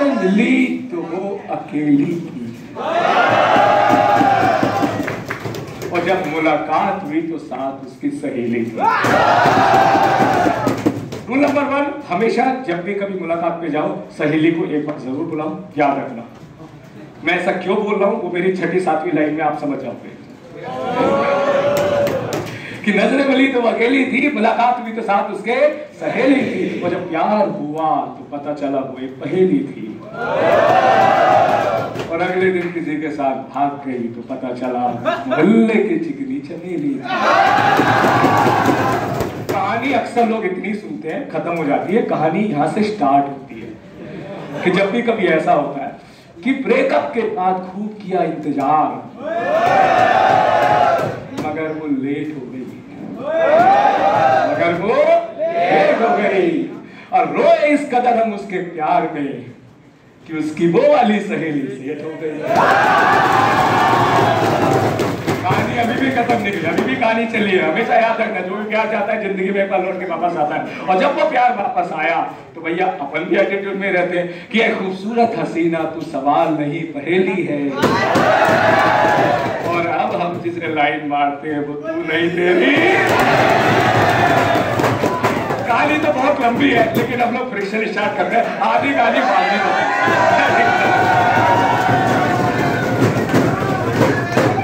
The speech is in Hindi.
मिली तो वो अकेली थी। और जब मुलाकात हुई तो साथ उसकी सहेली थी। रूल नंबर वन हमेशा जब भी कभी मुलाकात पे जाओ, सहेली को एक बार ज़रूर बुलाओ, याद रखना। मैं ऐसा क्यों बोल रहा हूँ? वो मेरी छठी सातवीं लाइन में आप समझ जाओगे। कि नज़र मिली तो अकेली थी, मुलाकात हुई तो साथ उसके सहेली थी। और जब प्यार हुआ तो पता चला वो एक पहेली थी। और अगले दिन किसी के साथ भाग गई तो पता चला मोहल्ले की चिकनी चमेली थी। कहानी अक्सर लोग इतनी सुनते हैं, खत्म हो जाती है। कहानी यहाँ से स्टार्ट होती है। कि जब भी कभी ऐसा होता है कि ब्रेकअप के बाद खूब किया इंतज़ार मगर वो लेट हो गई मगर वो लेट हो गई और रोए इस कदर हम उसके प्यार में कि उसकी वो वाली सहेली सेठ हो गई। कहानी अभी भी खत्म नहीं हुई, अभी भी कहानी चली है। हमेशा याद रखना, जो भी प्यार चाहता है, ज़िंदगी में एक बार लौट के वापस आता है। और जब वो प्यार वापस आया तो भैया अपन भी एटीट्यूड में रहते हैं कि एक खूबसूरत हसीना तू सवाल नहीं पहेली है। और अब हम जिसे लाइन मारते हैं, वो तू नहीं तेरी कहानी तो बहुत लंबी है, लेकिन हम लोग फ्रिक्शन स्टार्ट कर रहे हैं आधी गाली बाद में बताएँगे।